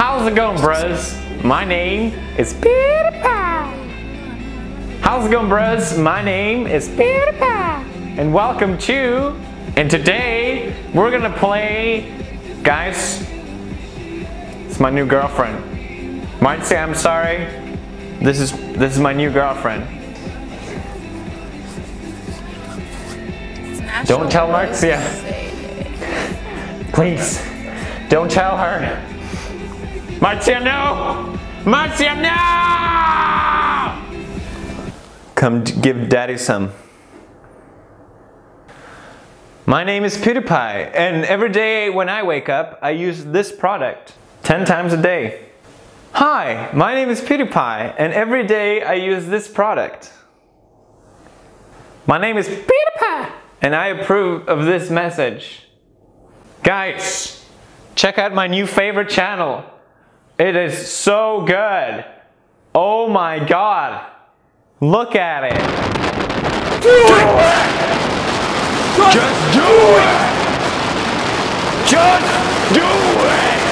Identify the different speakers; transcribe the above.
Speaker 1: How's it going, bros? My name is PewDiePie. How's it going, bros? My name is PewDiePie. And welcome to, and today we're gonna play, guys, it's my new girlfriend. Might say I'm sorry. This is, this is my new girlfriend. Don't tell Marzia. Please, don't tell her. Marzia, no! Marzia, no! Come give daddy some. My name is PewDiePie, and every day when I wake up, I use this product 10 times a day. Hi, my name is PewDiePie, and every day I use this product. My name is PewDiePie, and I approve of this message. Guys, check out my new favorite channel. It is so good. Oh my god. Look at it. Do it! Just do it! Just do